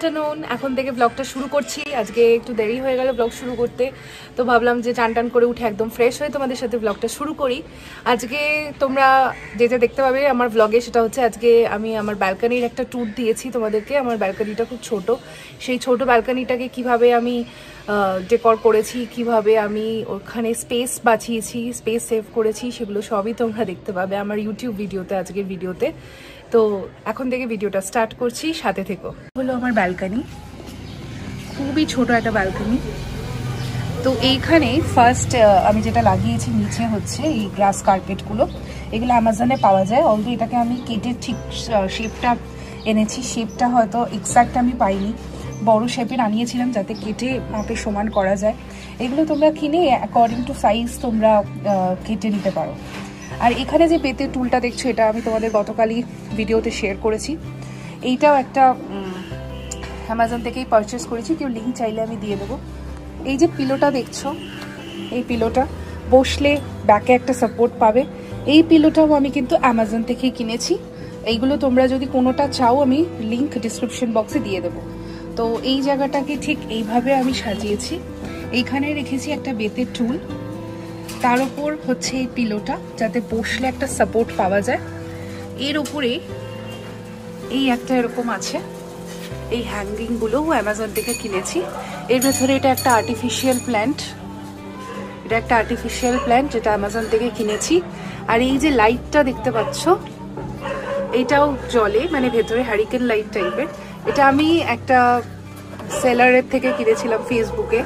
Afternoon এখন থেকে ব্লগটা শুরু করছি। আজকে একটু দেরি হয়ে গেল ব্লগ শুরু করতে, তো ভাবলাম যে চান টান করে উঠে একদম ফ্রেশ হয়ে তোমাদের সাথে ব্লগটা শুরু করি। আজকে তোমরা যে যে দেখতে পাবে আমার ব্লগে সেটা হচ্ছে আজকে আমি আমার ব্যালকানির একটা ট্যুর দিয়েছি তোমাদেরকে। আমার ব্যালকানিটা খুব ছোট। সেই ছোট ব্যালকানিটাকে কীভাবে আমি ডেকর করেছি, কীভাবে আমি ওখানে স্পেস বাঁচিয়েছি স্পেস সেভ করেছি, সেগুলো সবই তোমরা দেখতে পাবে আমার ইউটিউব ভিডিওতে আজকের ভিডিওতে তো এখন থেকে ভিডিওটা স্টার্ট করছি, সাথে থেকো। হলো আমার ব্যালকানি খুবই ছোট একটা ব্যালকানি তো এইখানে ফার্স্ট আমি যেটা লাগিয়েছি নিচে হচ্ছে এই গ্রাস কার্পেটগুলো এগুলো অ্যামাজনে পাওয়া যায় অলরেডি এটাকে আমি কেটে ঠিক শেপটা এনেছি। শেপটা হয়তো এক্স্যাক্ট আমি পাইনি। বড় শেপের আনিয়েছিলাম যাতে কেটে মাপে সমান করা যায়। এগুলো তোমরা কিনে অ্যাকর্ডিং টু সাইজ তোমরা কেটে নিতে পারো। আর এখানে যে বেতের টুলটা দেখছ, এটা আমি তোমাদের গতকালই ভিডিওতে শেয়ার করেছি। এইটাও একটা অ্যামাজন থেকেই পারচেস করেছি। কেউ লিঙ্ক চাইলে আমি দিয়ে দেবো। এই যে পিলোটা দেখছ, এই পিলোটা বসলে ব্যাকে একটা সাপোর্ট পাবে। এই পিলোটাও আমি কিন্তু অ্যামাজন থেকেই কিনেছি। এইগুলো তোমরা যদি কোনোটা চাও, আমি লিঙ্ক ডিসক্রিপশন বক্সে দিয়ে দেবো। তো এই জায়গাটাকে ঠিক এইভাবে আমি সাজিয়েছি। এইখানে রেখেছি একটা বেতের টুল। তার উপর হচ্ছে এই পিলোটা, যাতে বসলে একটা সাপোর্ট পাওয়া যায়। এর উপরে এই একটা এরকম আছে। এই হ্যাঙ্গিংগুলোও অ্যামাজন থেকে কিনেছি। এর ভেতরে এটা একটা আর্টিফিশিয়াল প্ল্যান্ট এটা একটা আর্টিফিশিয়াল প্ল্যান্ট যেটা অ্যামাজন থেকে কিনেছি। আর এই যে লাইটটা দেখতে পাচ্ছ, এটাও জলে মানে ভেতরে হ্যারিকেন লাইট টাইপের এটা আমি একটা সেলারের থেকে কিনেছিলাম ফেসবুকে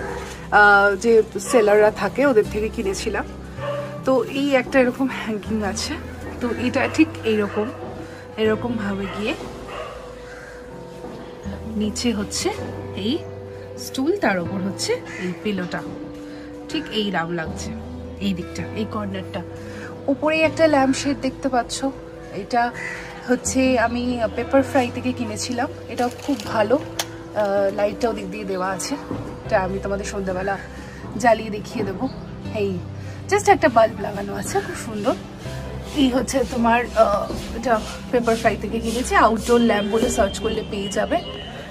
যে সেলাররা থাকে, ওদের থেকে কিনেছিলাম। তো এই একটা এরকম হ্যাঙ্গিং আছে। তো এটা ঠিক এইরকম, এরকমভাবে গিয়ে নিচে হচ্ছে এই স্টুল তার ওপর হচ্ছে এই পিলোটা ঠিক এই রাম লাগছে, এই দিকটা, এই কর্নারটা উপরে একটা ল্যাম্প শেড দেখতে পাচ্ছ। এটা হচ্ছে আমি পেপার ফ্রাই থেকে কিনেছিলাম। এটাও খুব ভালো। লাইটটাও দিক দিয়ে দেওয়া আছে। এটা আমি তোমাদের সন্ধ্যাবেলা জ্বালিয়ে দেখিয়ে দেবো। এই জাস্ট একটা বাল্ব লাগানো আছে, খুব সুন্দর। এই হচ্ছে তোমার এটা পেপার ফ্রাই থেকে কিনেছি। আউটডোর ল্যাম্প বলে সার্চ করলে পেয়ে যাবে।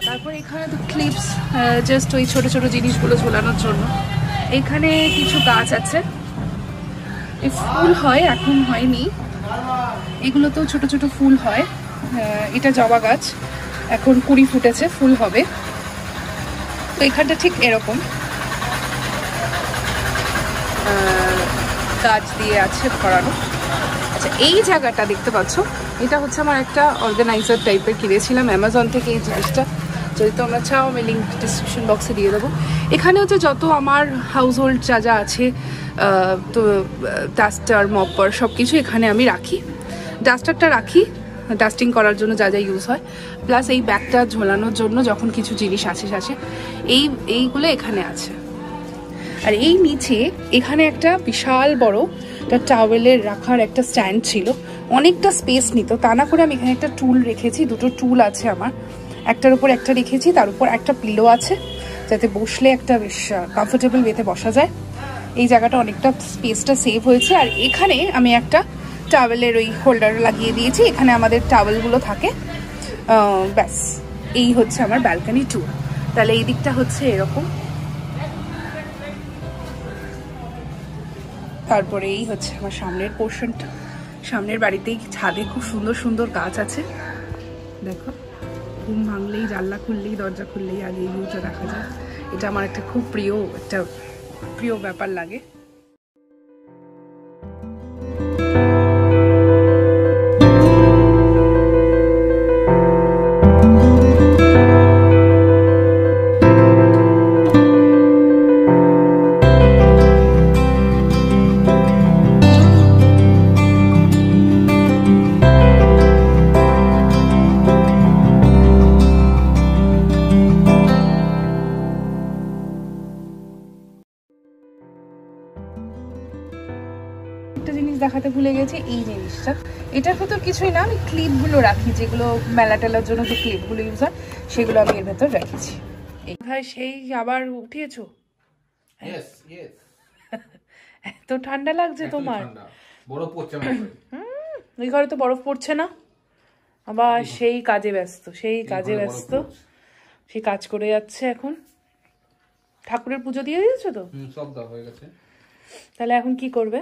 তারপর এখানে তো ক্লিপস জাস্ট ওই ছোট ছোট জিনিসগুলো ঝোলানোর জন্য। এখানে কিছু গাছ আছে। এই ফুল হয়, এখন হয়নি। এগুলোতেও ছোট ছোট ফুল হয়। এটা জবা গাছ। এখন কুড়ি ফুটেছে, ফুল হবে। তো এখানটা ঠিক এরকম। গাছ দিয়ে আছে ভরানো। আচ্ছা এই জায়গাটা দেখতে পাচ্ছ? এটা হচ্ছে আমার একটা অর্গানাইজার টাইপের কিনেছিলাম। অ্যামাজন থেকে এই জিনিসটা। যদি তোমরা চাও, আমি লিঙ্ক ডিসক্রিপশন বক্সে দিয়ে দেবো। এখানে হচ্ছে যত আমার হাউস হোল্ড যা যা আছে তো ডাস্টার মপার সব কিছু এখানে আমি রাখি। ডাস্টারটা রাখি ডাস্টিং করার জন্য যা যা ইউজ হয়। প্লাস এই ব্যাগটা ঝোলানোর জন্য যখন কিছু জিনিস আসে আসে এই, এইগুলো এখানে আছে। আর এই নিচে এখানে একটা বিশাল বড় একটা টাওয়েলের রাখার একটা স্ট্যান্ড ছিল। অনেকটা স্পেস নিত, তা না করে আমি এখানে একটা টুল রেখেছি, দুটো টুল আছে আমার। একটার উপর একটা রেখেছি, তার উপর একটা পিলো আছে, যাতে বসলে একটা বেশ কমফোর্টেবল ওয়েতে বসা যায়। এই জায়গাটা অনেকটা স্পেসটা সেভ হয়েছে। আর এখানে আমি একটা টাওয়েলের ওই হোল্ডার লাগিয়ে দিয়েছি, এখানে আমাদের টাওয়েলগুলো থাকে। ব্যাস, এই হচ্ছে আমার ব্যালকানি ট্যুর তাহলে এই দিকটা হচ্ছে এরকম। তারপরে এই হচ্ছে আমার সামনের পোর্শনটা সামনের বাড়িতেই ছাদে খুব সুন্দর সুন্দর গাছ আছে। দেখো। ঘুম ভাঙলেই, জানলা খুললেই, দরজা খুললেই আগে এই ভিউটা দেখা যায়। এটা আমার একটা খুব প্রিয়, একটা প্রিয় ব্যাপার লাগে। কিছুই না আমি ক্লিপগুলো রাখি যেগুলো মেলা টেলার জন্য যে ক্লিপগুলো ইউজ হয় সেগুলো আমি এর ভেতর রেখেছি। ভাই সেই আবার উঠিয়েছো? এত ঠান্ডা লাগছে তোমার। বরফ পড়ছে ওই ঘরে। তো বরফ পড়ছে না। আবার সেই কাজে ব্যস্ত সেই কাজে ব্যস্ত। সে কাজ করে যাচ্ছে এখন। ঠাকুরের পুজো দিয়ে দিয়েছ তো? হুম সব দেওয়া হয়ে গেছে। তাহলে এখন কি করবে?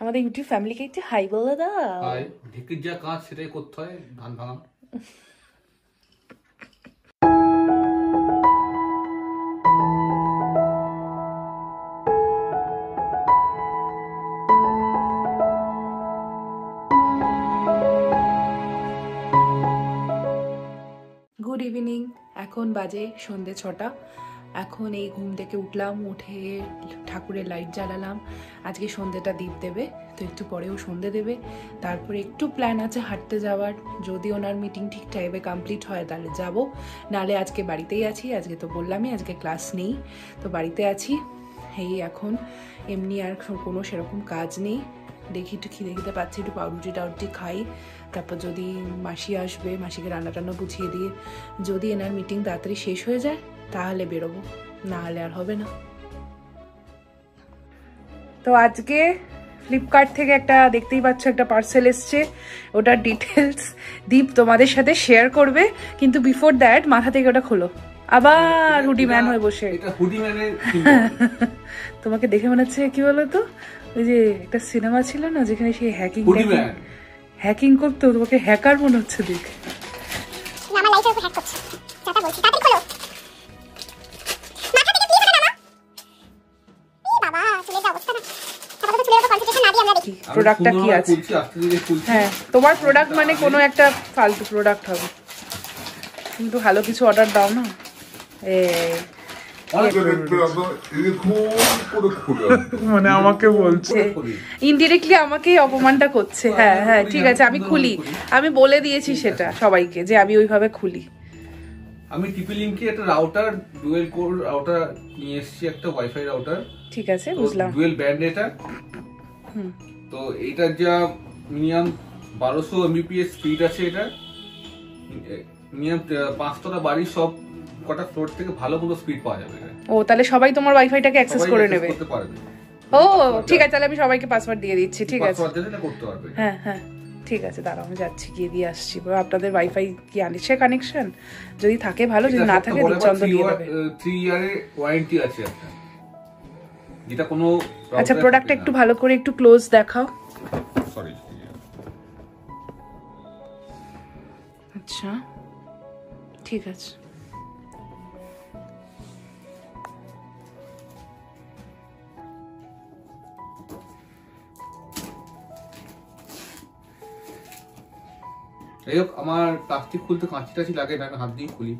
আমাদের ইউটিউব ফ্যামিলিকে একটু হাই বলে দাও। আর ঢেকির যা কাজ সেটাই করতে হয় ধান ভাঙা গুড ইভিনিং এখন বাজে সন্ধে ছটা। এখন এই ঘুম থেকে উঠলাম, উঠে ঠাকুরের লাইট জ্বালালাম। আজকে সন্ধেটা দ্বীপ দেবে, তো একটু পরেও সন্ধে দেবে। তারপরে একটু প্ল্যান আছে হাঁটতে যাওয়ার। যদি ওনার মিটিং ঠিক টাইমে কমপ্লিট হয়, তাহলে যাব। নালে আজকে বাড়িতেই আছি, আজকে তো বললামই আজকে ক্লাস নেই। তো বাড়িতে আছি, এই এখন। এমনি আর কোনো সেরকম কাজ নেই। দেখি একটু খিদে খিদে পাচ্ছি, একটু পাউরুটি টাউরুটি খাই। তারপর যদি মাসি আসবে, মাসিকে রান্না টান্না বুঝিয়ে দিয়ে, যদি এনার মিটিং তাড়াতাড়ি শেষ হয়ে যায় তাহলে বেরোবো না হলে আর হবে না। তো আজকে ফ্লিপকার্ট থেকে একটা দেখতেই পাচ্ছ একটা পার্সেল এসছে। ওটার ডিটেলস দীপ তোমাদের সাথে শেয়ার করবে কিন্তু বিফোর দ্যাট মাথা থেকে ওটা খোলো। আবার হুডি ম্যান হয়ে বসে। এটা হুডি ম্যানের তোমাকে দেখে মনে হচ্ছে কি বলতো? ওই যে একটা সিনেমা ছিল না যেখানে সেই হ্যাকিং হুডি হ্যাকিং করতো তোমাকে হ্যাকার মনে হচ্ছে দেখে। প্রোডাক্টটা কি আছে? হ্যাঁ তোমার প্রোডাক্ট মানে কোনো একটা ফালতু প্রোডাক্ট হবে। কিন্তু ভালো কিছু অর্ডার দাও না? এই মানে আমাকে বলছে। ইনডিরেক্টলি আমাকেই অপমানটা করছে। হ্যাঁ হ্যাঁ ঠিক আছে আমি খুলি। আমি বলে দিয়েছি সেটা সবাইকে যে আমি ওইভাবে খুলি। আমি টিপি লিঙ্কে একটা রাউটার ডুয়েল কোর রাউটার নিয়ে এসেছি একটা ওয়াইফাই রাউটার ঠিক আছে বুঝলাম। ডুয়েল ব্যান্ড এটা। হুম। তো এটার যা মিনিমাম বারোশো এমবিপিএস স্পিড আছে এটা। মিনিমাম পাঁচতলা বাড়ির সব কটা ফ্লোর থেকে ভালো মতো স্পিড পাওয়া যাবে ও তাহলে সবাই তোমার ওয়াইফাইটাকে অ্যাক্সেস করে নেবে। করতে পারবে। ও ঠিক আছে তাহলে আমি সবাইকে পাসওয়ার্ড দিয়ে দিচ্ছি ঠিক আছে। পাসওয়ার্ড দিলে করতে পারবে হ্যাঁ হ্যাঁ ঠিক আছে দাঁড়াও আমি যাচ্ছি গিয়ে দিয়ে আসছি। আপনাদের ওয়াইফাই কি আনিছে কানেকশন যদি থাকে ভালো যদি না থাকে চন্দ্র দিয়ে দেবে থ্রি ইয়ারের ওয়ারেন্টি আছে একটা। যেটা কোনো আচ্ছা প্রোডাক্টটা একটু ভালো করে একটু ক্লোজ দেখাও। সরি আচ্ছা ঠিক আছে। যাই হোক আমার প্লাস্টিক খুলতে কাঁচি টাচি লাগে না আমি হাত দিয়ে খুলি।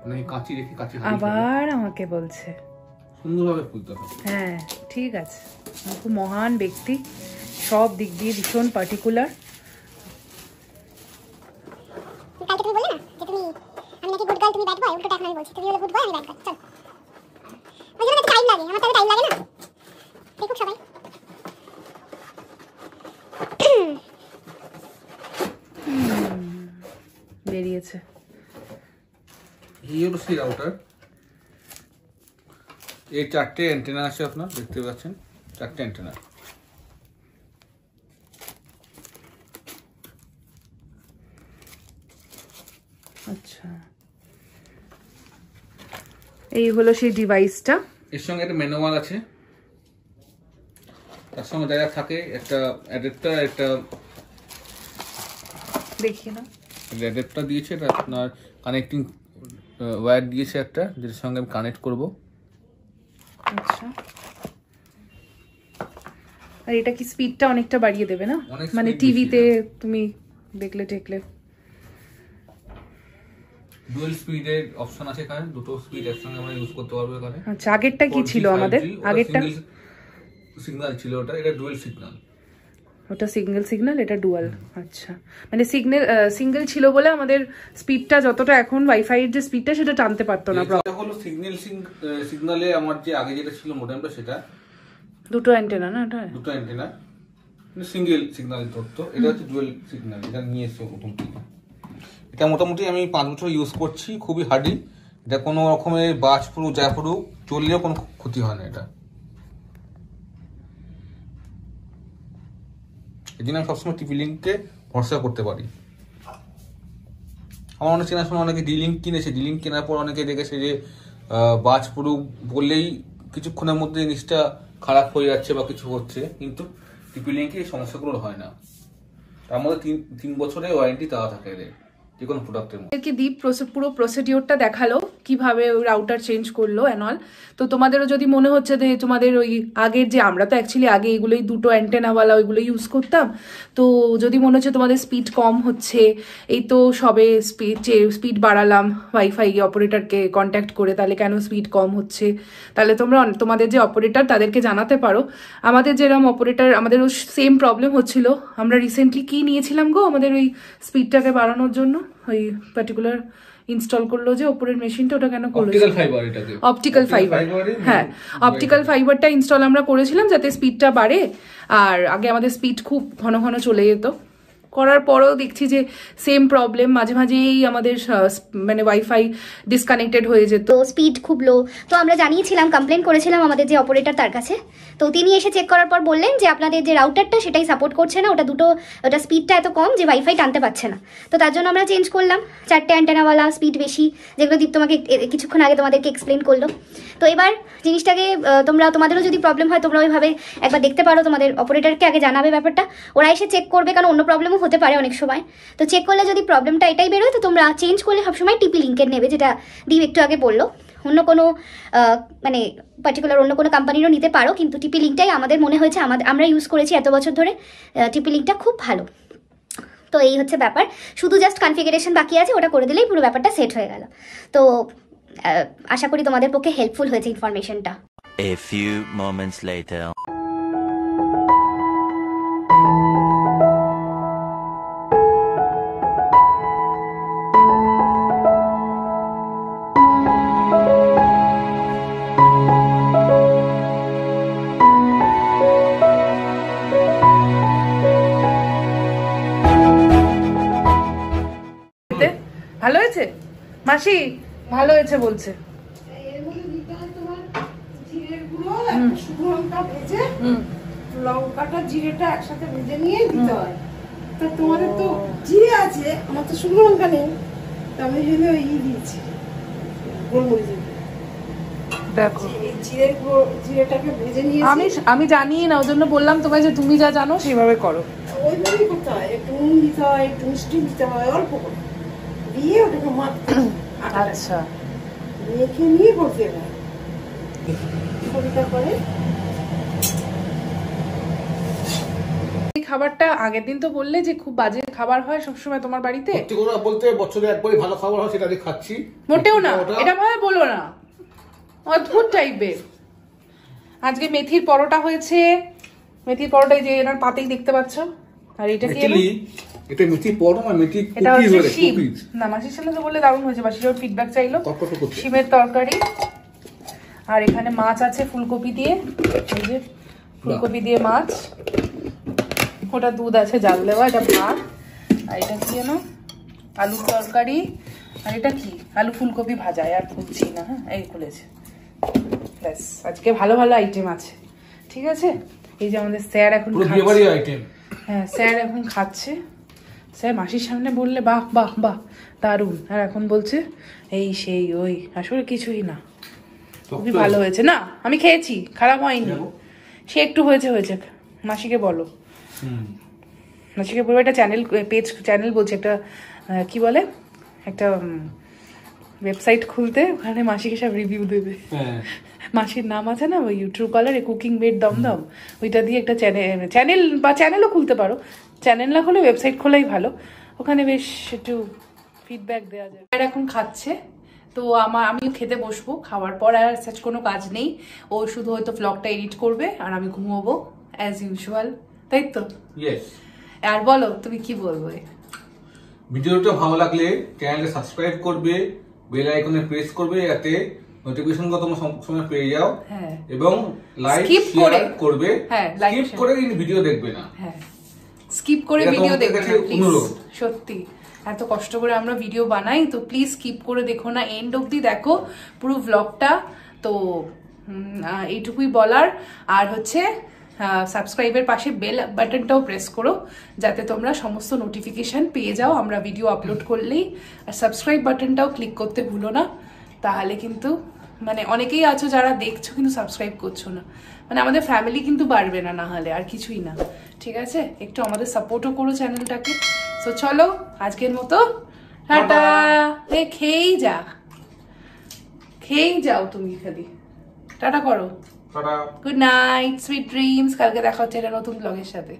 মানে কাঁচি রেখে কাঁচি আবার আমাকে বলছে। সুন্দরভাবে খুলতে হবে। হ্যাঁ ঠিক আছে। খুব মহান ব্যক্তি। সব দিক দিয়ে ভীষণ পার্টিকুলার কালকে তুমি না যে তুমি আমি নাকি গুড গার্ল তুমি ব্যাড বয় উল্টোটা এখন আমি বলছি। তুমি হলো গুড বয় আমি ব্যাড গার্ল চল। ওই জন্য টাইম লাগে আমার তাহলে টাইম লাগে না? দেখুক সবাই। বেরিয়েছে। এই হলো সেই রাউটার এই চারটে অ্যান্টেনা আছে আপনার দেখতে পাচ্ছেন? চারটে অ্যান্টেনা আচ্ছা। এই হলো সেই ডিভাইসটা এর সঙ্গে একটা ম্যানুয়াল আছে। তার সঙ্গে যা থাকে একটা অ্যাডাপ্টার একটা দেখি না। অ্যাডাপ্টার দিয়েছে এটা আপনার কানেক্টিং ওয়্যার দিয়েছে একটা যেটার সঙ্গে আমি কানেক্ট করব। আচ্ছা। আর এটা কি স্পিডটা অনেকটা বাড়িয়ে দেবে না? মানে টিভিতে তুমি দেখলে টেকলে ডুয়েল স্পিডের অপশন আছে কারণ দুটো স্পিড একসঙ্গে আমরা ইউজ করতে পারব এখানে। আচ্ছা আগেরটা কি ছিল আমাদের? আগেরটা? সিগন্যাল ছিল ওটা। এটা ডুয়াল সিগন্যাল ওটা সিঙ্গেল সিগন্যাল এটা ডুয়াল। আচ্ছা। মানে সিগন্যাল সিঙ্গেল ছিল বলে আমাদের স্পিডটা যতটা এখন ওয়াইফাই এর যে স্পিডটা সেটা টানতে পারতো না এটা হলো সিগন্যাল সিগন্যালে আমার যে আগে যেটা ছিল মোডেমটা সেটা? দুটো অ্যান্টেনা না এটা? দুটো অ্যান্টেনা সিঙ্গেল সিগন্যাল ধরতো। এটা হচ্ছে ডুয়েল সিগন্যাল এটা নিয়ে এসছে প্রথম থেকে। এটা মোটামুটি আমি পাঁচ বছর ইউজ করছি খুবই হার্ডি এটা কোনো রকমের বাজ পুরো যা পুরো চললেও কোনো ক্ষতি হয় না এটা। এই জন্য আমি সবসময় টিভি লিঙ্ককে ভরসা করতে পারি। আমার অনেক চেনাশোনা অনেকে ডিলিঙ্ক কিনেছে। ডিলিঙ্ক কেনার পর অনেকে দেখেছে যে বাজ পুরো বললেই কিছুক্ষণের মধ্যে জিনিসটা খারাপ হয়ে যাচ্ছে বা কিছু হচ্ছে। কিন্তু টিপি লিঙ্কে এই সমস্যাগুলো হয় না। তার মধ্যে তিন তিন বছরের ওয়ারেন্টি দেওয়া থাকে এদের যে কোনো প্রোডাক্টের মধ্যে। প্রসে- পুরো প্রসিডিওরটা দেখাল। কীভাবে রাউটার চেঞ্জ করল অ্যানল তো তোমাদেরও যদি মনে হচ্ছে যে তোমাদের ওই আগের যে, আমরা তো অ্যাকচুয়ালি আগে এগুলোই দুটো অ্যান্টেনাওয়ালা ওইগুলো ইউজ করতাম, তো যদি মনে হচ্ছে তোমাদের স্পিড কম হচ্ছে, এই তো সবে স্পিড স্পিড বাড়ালাম ওয়াইফাই অপারেটরকে কন্ট্যাক্ট করে, তাহলে কেন স্পিড কম হচ্ছে? তাহলে তোমরা তোমাদের যে অপারেটর তাদেরকে জানাতে পারো। আমাদের যেরকম অপারেটর আমাদের সেম প্রবলেম হচ্ছিল। আমরা রিসেন্টলি কি নিয়েছিলাম গো আমাদের ওই স্পিডটাকে বাড়ানোর জন্য? ওই পার্টিকুলার ইনস্টল করল যে ওপরের মেশিনটা ওটা কেন করল? অপটিক্যাল ফাইবার অপটিক্যাল ফাইবার হ্যাঁ অপটিক্যাল ফাইবারটা ইনস্টল আমরা করেছিলাম যাতে স্পিডটা বাড়ে। আর আগে আমাদের স্পিড খুব ঘন ঘন চলে যেত। করার পরেও দেখছি যে সেম প্রবলেম মাঝে মাঝেই আমাদের মানে ওয়াইফাই ডিসকানেক্টেড হয়ে যেত। স্পিড খুব লো তো আমরা জানিয়েছিলাম কমপ্লেন করেছিলাম আমাদের যে অপারেটর তার কাছে। তো তিনি এসে চেক করার পর বললেন যে আপনাদের যে রাউটারটা সেটাই সাপোর্ট করছে না। ওটা দুটো, ওটা স্পিডটা এত কম যে ওয়াইফাই টানতে পারছে না। তো তার জন্য আমরা চেঞ্জ করলাম। চারটে অ্যান্টেনাওয়ালা স্পিড বেশি, যেগুলো দীপ তোমাকে কিছুক্ষণ আগে তোমাদেরকে এক্সপ্লেন করল। তো এবার জিনিসটাকে তোমরা, তোমাদেরও যদি প্রবলেম হয়, তোমরা ওইভাবে একবার দেখতে পারো, তোমাদের অপারেটরকে আগে জানাবে ব্যাপারটা। ওরা এসে চেক করবে, কারণ অন্য প্রবলেমও হতে পারে অনেক সময়। তো চেক করলে যদি প্রবলেমটা এটাই বেরোয়, তো তোমরা চেঞ্জ করলে সবসময় টিপি লিঙ্কের নেবে, যেটা দীপ একটু আগে বলল। অন্য কোনো মানে পার্টিকুলার অন্য কোনো কোম্পানিরও নিতে পারো, কিন্তু টিপি লিঙ্কটাই আমাদের মনে হয়েছে আমাদের আমরা ইউজ করেছি এত বছর ধরে টিপি লিঙ্কটা খুব ভালো। তো এই হচ্ছে ব্যাপার। শুধু জাস্ট কনফিগারেশন বাকি আছে, ওটা করে দিলেই পুরো ব্যাপারটা সেট হয়ে গেল। তো আশা করি তোমাদের পক্ষে হেল্পফুল হয়েছে ইনফরমেশনটা A few moments later. ভালো হয়েছে? মাসি ভালো হয়েছে বলছে। লঙ্কাটা জিরেটা একসাথে ভেজে নিয়ে দিতে হয়। তা তোমাদের তো জিরে আছে আমার তো শুকনো লঙ্কা নেই। তা আমি জন্য ই দিয়েছি। দেখো। জিরেটাকে ভেজে নিয়ে আমি আমি জানি না ওই জন্য বললাম তোমায় যে তুমি যা জানো সেইভাবে করো। ওইভাবেই করতে হয় একটু নুন দিতে হয় একটু মিষ্টি দিতে হয় অল্প করে। দিয়ে ওটাকে আচ্ছা। মেখে নিয়ে করতে ছবিটা করে। খাবারটা আগের দিন তো বললে যে খুব বাজে খাবার হয় সবসময় তোমার বাড়িতে? কথা বলতে বছরে একবারই ভালো খাবার হয় সেটা আমি খাচ্ছি। মোটেও না এটা ভাবে বলো না। অদ্ভুত টাইপের। আজকে মেথির পরোটা হয়েছে। মেথির পরোটা যে এনার পাতেই দেখতে পাচ্ছ। আর এটা কি এটা মেথি পড়ো না মেথি কুকিজ হচ্ছে শিম। কুকিজ। না মাসির সামনে তো বললে দারুণ হয়েছে মাসির ওর ফিডব্যাক চাইলো। শিমের তরকারি। আর এখানে মাছ আছে ফুলকপি দিয়ে। এই যে ফুলকপি দিয়ে মাছ। ওটা দুধ আছে জাল দেওয়া এটা ভাত। আর এটা কি যেন? আলুর তরকারি। আর এটা কি? আলু ফুলকপি ভাজা আর খুলছি না হ্যাঁ এই খুলেছে। ব্যাস আজকে ভালো ভালো আইটেম আছে। ঠিক আছে? এই যে আমাদের স্যার এখন পুরো হ্যাঁ স্যার এখন খাচ্ছে। স্যার মাসির সামনে বললে বাহ বাহ বাহ দারুণ। আর এখন বলছে এই সেই ওই আসলে কিছুই না। খুবই ভালো হয়েছে। না আমি খেয়েছি খারাপ হয়নি। সে একটু হয়েছে হয়েছে। মাসিকে বলো। মাসিকে বলব একটা চ্যানেল পেজ চ্যানেল বলছে একটা কি বলে? একটা ওয়েবসাইট খুলতে ওখানে মাসিকে সব রিভিউ দেবে। হ্যাঁ। মাসির নাম আছে না ওই ইউটিউব পার্লারে কুকিং বেড দমদম। ওইটা দিয়ে একটা চ্যানেল চ্যানেল বা চ্যানেলও খুলতে পারো। চ্যানেল না খুলে ওয়েবসাইট খোলাই ভালো। ওখানে বেশ একটু ফিডব্যাক দেওয়া যায়। আর এখন খাচ্ছে তো আমার আমিও খেতে বসবো। খাওয়ার পর আর সাচ কোনো কাজ নেই। ও শুধু হয়তো ব্লগটা এডিট করবে আর আমি ঘুমোবো অ্যাজ ইউজুয়াল তাই তো? ইয়েস আর বলো তুমি কি বলবে? ভিডিওটা ভালো লাগলে চ্যানেলটা সাবস্ক্রাইব করবে বেল আইকনে প্রেস করবে যাতে নোটিফিকেশন তোমরা সবসময় পেয়ে যাও। হ্যাঁ। এবং লাইক করে। করবে। হ্যাঁ, স্কিপ করে কিন্তু ভিডিও দেখবে না। হ্যাঁ। স্কিপ করে ভিডিও তোমাদের দেখো কাছে না প্লিজ সত্যি। এত কষ্ট করে আমরা ভিডিও বানাই তো প্লিজ স্কিপ করে দেখো না। এন্ড অবধি দেখো পুরো ভ্লগটা তো এইটুকুই বলার। আর হচ্ছে সাবস্ক্রাইবের পাশে বেল বাটনটাও প্রেস করো যাতে তোমরা সমস্ত নোটিফিকেশন পেয়ে যাও আমরা ভিডিও আপলোড করলেই। আর সাবস্ক্রাইব বাটনটাও ক্লিক করতে ভুলো না। তাহলে কিন্তু মানে অনেকেই আছো যারা দেখছ কিন্তু সাবস্ক্রাইব করছ না। মানে আমাদের ফ্যামিলি কিন্তু বাড়বে না না হলে আর কিছুই না। ঠিক আছে? একটু আমাদের সাপোর্টও করো চ্যানেলটাকে তো চলো আজকের মতো টাটা। খেয়েই যা। খেয়েই যাও তুমি খালি। টাটা করো। গুড নাইট সুইট ড্রিমস কালকে দেখা হচ্ছে এটা নতুন ব্লগের সাথে।